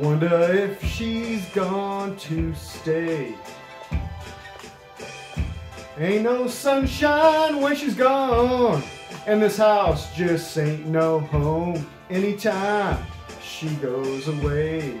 Wonder if she's gone to stay. Ain't no sunshine when she's gone. And this house just ain't no home anytime she goes away.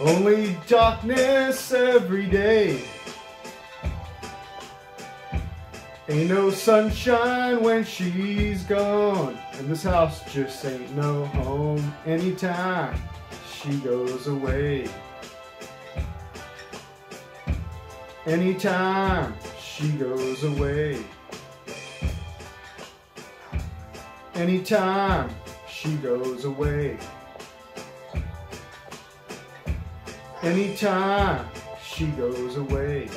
Only darkness every day. Ain't no sunshine when she's gone. And this house just ain't no home anytime she goes away. Anytime she goes away. Anytime she goes away. Anytime she goes away.